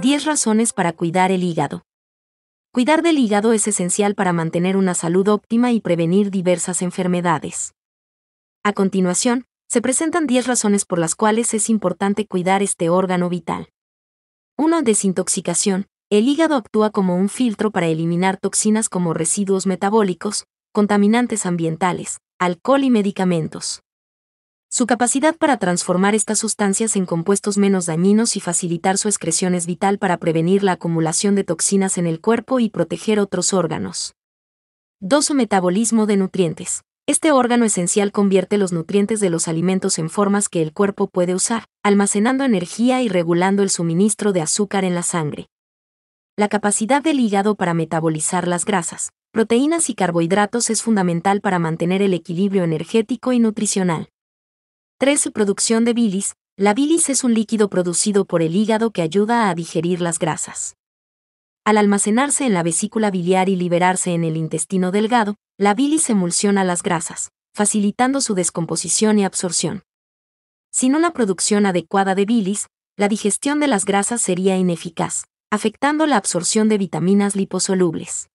10 razones para cuidar el hígado. Cuidar del hígado es esencial para mantener una salud óptima y prevenir diversas enfermedades. A continuación, se presentan 10 razones por las cuales es importante cuidar este órgano vital. 1. Desintoxicación. El hígado actúa como un filtro para eliminar toxinas como residuos metabólicos, contaminantes ambientales, alcohol y medicamentos. Su capacidad para transformar estas sustancias en compuestos menos dañinos y facilitar su excreción es vital para prevenir la acumulación de toxinas en el cuerpo y proteger otros órganos. 2. Metabolismo de nutrientes. Este órgano esencial convierte los nutrientes de los alimentos en formas que el cuerpo puede usar, almacenando energía y regulando el suministro de azúcar en la sangre. La capacidad del hígado para metabolizar las grasas, proteínas y carbohidratos es fundamental para mantener el equilibrio energético y nutricional. 3. Producción de bilis. La bilis es un líquido producido por el hígado que ayuda a digerir las grasas. Al almacenarse en la vesícula biliar y liberarse en el intestino delgado, la bilis emulsiona las grasas, facilitando su descomposición y absorción. Sin una producción adecuada de bilis, la digestión de las grasas sería ineficaz, afectando la absorción de vitaminas liposolubles.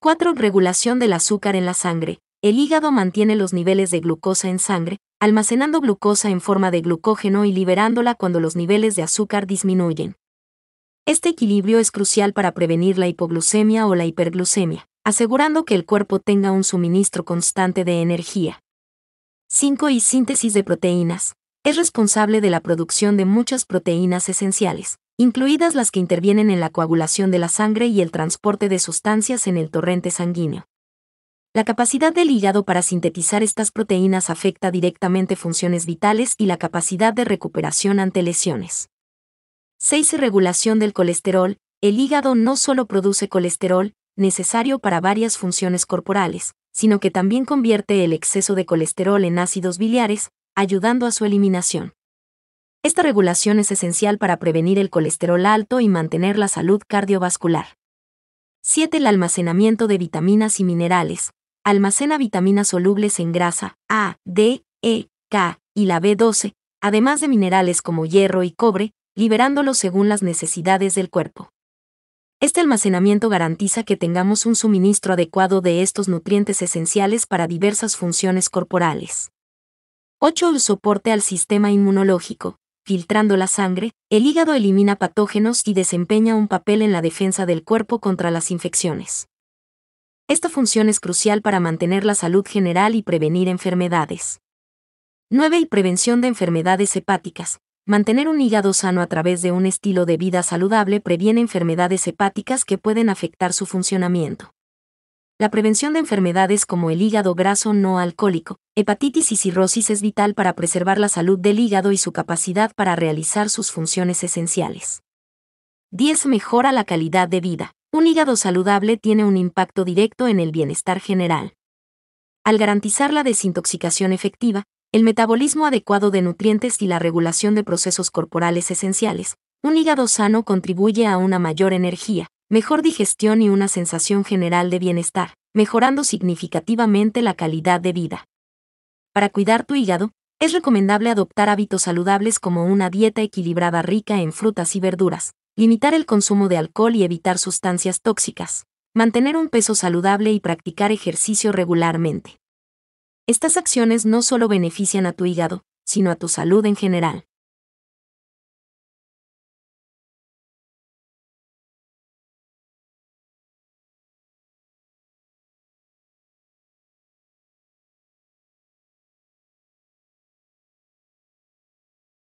4. Regulación del azúcar en la sangre. El hígado mantiene los niveles de glucosa en sangre, almacenando glucosa en forma de glucógeno y liberándola cuando los niveles de azúcar disminuyen. Este equilibrio es crucial para prevenir la hipoglucemia o la hiperglucemia, asegurando que el cuerpo tenga un suministro constante de energía. 5. Y síntesis de proteínas. Es responsable de la producción de muchas proteínas esenciales, incluidas las que intervienen en la coagulación de la sangre y el transporte de sustancias en el torrente sanguíneo. La capacidad del hígado para sintetizar estas proteínas afecta directamente funciones vitales y la capacidad de recuperación ante lesiones. 6. Regulación del colesterol. El hígado no solo produce colesterol, necesario para varias funciones corporales, sino que también convierte el exceso de colesterol en ácidos biliares, ayudando a su eliminación. Esta regulación es esencial para prevenir el colesterol alto y mantener la salud cardiovascular. 7. El almacenamiento de vitaminas y minerales almacena vitaminas solubles en grasa, A, D, E, K y la B12, además de minerales como hierro y cobre, liberándolos según las necesidades del cuerpo. Este almacenamiento garantiza que tengamos un suministro adecuado de estos nutrientes esenciales para diversas funciones corporales. 8. El soporte al sistema inmunológico. Filtrando la sangre, el hígado elimina patógenos y desempeña un papel en la defensa del cuerpo contra las infecciones. Esta función es crucial para mantener la salud general y prevenir enfermedades. 9. Y prevención de enfermedades hepáticas. Mantener un hígado sano a través de un estilo de vida saludable previene enfermedades hepáticas que pueden afectar su funcionamiento. La prevención de enfermedades como el hígado graso no alcohólico, hepatitis y cirrosis es vital para preservar la salud del hígado y su capacidad para realizar sus funciones esenciales. 10. Mejora la calidad de vida. Un hígado saludable tiene un impacto directo en el bienestar general. Al garantizar la desintoxicación efectiva, el metabolismo adecuado de nutrientes y la regulación de procesos corporales esenciales, un hígado sano contribuye a una mayor energía, mejor digestión y una sensación general de bienestar, mejorando significativamente la calidad de vida. Para cuidar tu hígado, es recomendable adoptar hábitos saludables como una dieta equilibrada rica en frutas y verduras, limitar el consumo de alcohol y evitar sustancias tóxicas, mantener un peso saludable y practicar ejercicio regularmente. Estas acciones no solo benefician a tu hígado, sino a tu salud en general.